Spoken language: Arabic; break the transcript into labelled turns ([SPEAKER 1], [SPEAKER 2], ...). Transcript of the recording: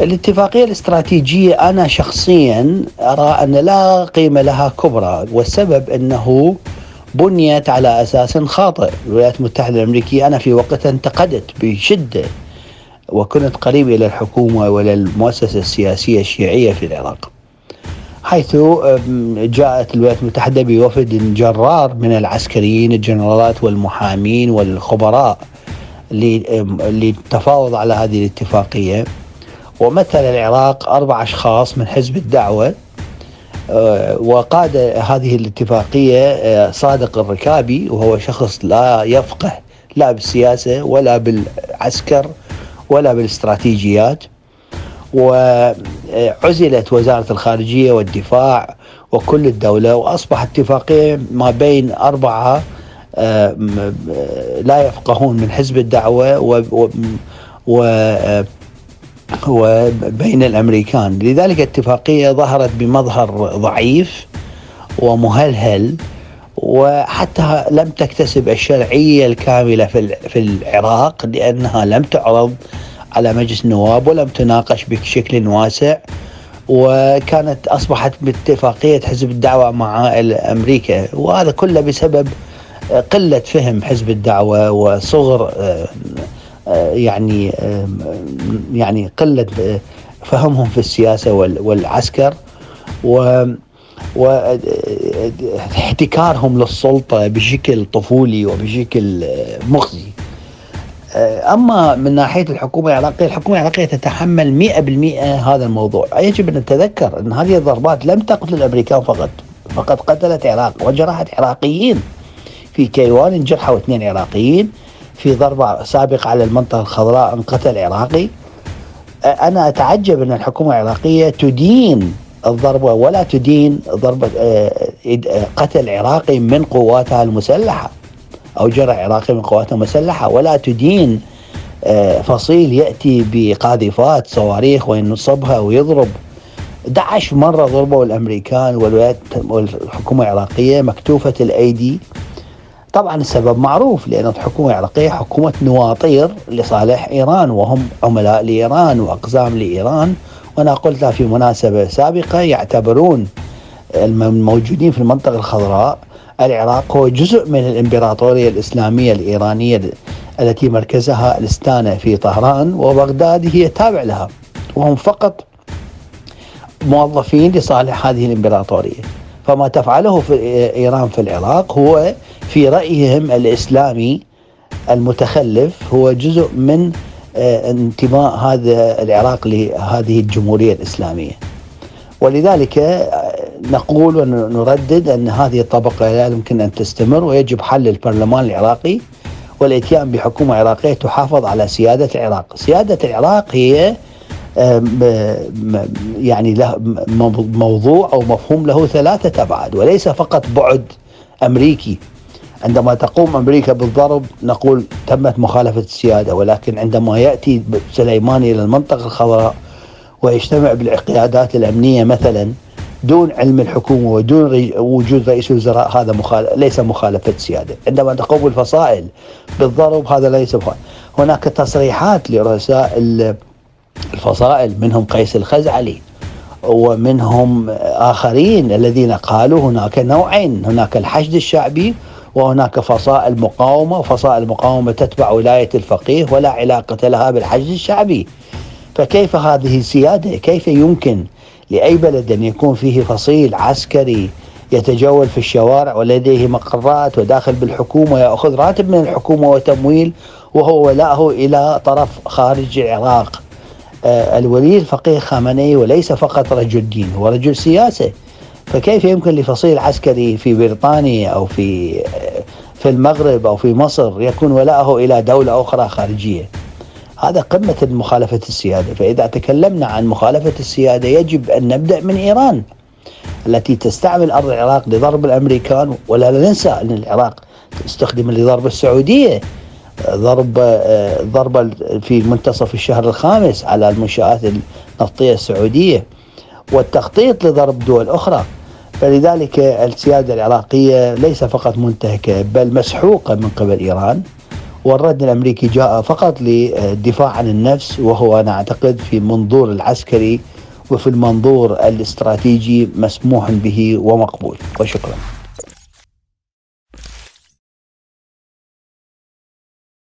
[SPEAKER 1] الاتفاقية الاستراتيجية أنا شخصيا أرى أن لا قيمة لها كبرى والسبب أنه بنيت على أساس خاطئ. الولايات المتحدة الأمريكية أنا في وقتها انتقدت بشدة وكنت قريب إلى الحكومة وإلى المؤسسة السياسية الشيعية في العراق حيث جاءت الولايات المتحدة بوفد جرار من العسكريين الجنرالات والمحامين والخبراء للتفاوض على هذه الاتفاقية. ومثل العراق أربع أشخاص من حزب الدعوة آه، وقاد هذه الاتفاقية آه، صادق الركابي وهو شخص لا يفقه لا بالسياسة ولا بالعسكر ولا بالاستراتيجيات. وعزلت وزارة الخارجية والدفاع وكل الدولة وأصبح اتفاقية ما بين أربعة آه، لا يفقهون من حزب الدعوة و, و وبين الأمريكان. لذلك اتفاقية ظهرت بمظهر ضعيف ومهلهل وحتى لم تكتسب الشرعية الكاملة في في العراق لأنها لم تعرض على مجلس النواب ولم تناقش بشكل واسع وكانت أصبحت باتفاقية حزب الدعوة مع أمريكا وهذا كله بسبب قلة فهم حزب الدعوة وصغر يعني يعني قله فهمهم في السياسة والعسكر و واحتكارهم للسلطة بشكل طفولي وبشكل مخزي أما من ناحية الحكومة العراقية، الحكومة العراقية تتحمل 100% هذا الموضوع، يجب أن نتذكر أن هذه الضربات لم تقتل الأمريكان فقط، فقد قتلت العراق وجرحت عراقيين. في كيوان جرحوا اثنين عراقيين، في ضربة سابقة على المنطقة الخضراء انقتل عراقي. أنا أتعجب أن الحكومة العراقية تدين الضربة ولا تدين ضربة قتل عراقي من قواتها المسلحة أو جرى عراقي من قواتها المسلحة. ولا تدين فصيل يأتي بقاذفات صواريخ وينصبها ويضرب. 11 مرة ضربوا الأمريكان والولايات والحكومة العراقية مكتوفة الأيدي. طبعا السبب معروف لأن الحكومة العراقية حكومة نواطير لصالح إيران وهم عملاء لإيران وأقزام لإيران. وأنا قلتها في مناسبة سابقة يعتبرون الموجودين في المنطقة الخضراء العراق هو جزء من الإمبراطورية الإسلامية الإيرانية التي مركزها الاستانة في طهران وبغداد هي تابع لها. وهم فقط موظفين لصالح هذه الإمبراطورية. فما تفعله في إيران في العراق هو في رأيهم الإسلامي المتخلف هو جزء من آه، انتماء هذا العراق لهذه الجمهورية الإسلامية. ولذلك آه، نقول ونردد أن هذه الطبقة لا يمكن أن تستمر ويجب حل البرلمان العراقي والإتيان بحكومة عراقية تحافظ على سيادة العراق. سيادة العراق هي يعني له موضوع أو مفهوم له ثلاثة أبعاد وليس فقط بعد أمريكي. عندما تقوم أمريكا بالضرب نقول تمت مخالفة السيادة ولكن عندما يأتي سليماني إلى المنطقة الخضراء ويجتمع بالقيادات الأمنية مثلا دون علم الحكومة ودون وجود رئيس وزراء هذا مخالف ليس مخالفة سيادة، عندما تقوم الفصائل بالضرب هذا ليس مخالف. هناك تصريحات لرؤساء الفصائل منهم قيس الخزعلي ومنهم آخرين الذين قالوا هناك نوعين، هناك الحشد الشعبي وهناك فصائل مقاومة وفصائل مقاومة تتبع ولاية الفقيه ولا علاقة لها بالحج الشعبي. فكيف هذه السيادة؟ كيف يمكن لأي بلد أن يكون فيه فصيل عسكري يتجول في الشوارع ولديه مقرات وداخل بالحكومة يأخذ راتب من الحكومة وتمويل وهو ولاءه إلى طرف خارج العراق؟ آه الولي الفقيه خامنئي وليس فقط رجل دين هو رجل سياسة. فكيف يمكن لفصيل عسكري في بريطانيا أو في في المغرب أو في مصر يكون ولاءه إلى دولة أخرى خارجية؟ هذا قمة مخالفه السيادة، فإذا تكلمنا عن مخالفة السيادة يجب أن نبدأ من إيران التي تستعمل أرض العراق لضرب الأمريكان. ولا ننسى أن العراق تستخدم لضرب السعودية ضرب ضرب في منتصف الشهر الخامس على المنشآت النفطية السعودية والتخطيط لضرب دول أخرى. فلذلك السيادة العراقية ليس فقط منتهكة بل مسحوقة من قبل إيران والرد الأمريكي جاء فقط للدفاع عن النفس وهو أنا أعتقد في منظور العسكري وفي المنظور الاستراتيجي مسموح به ومقبول وشكرا.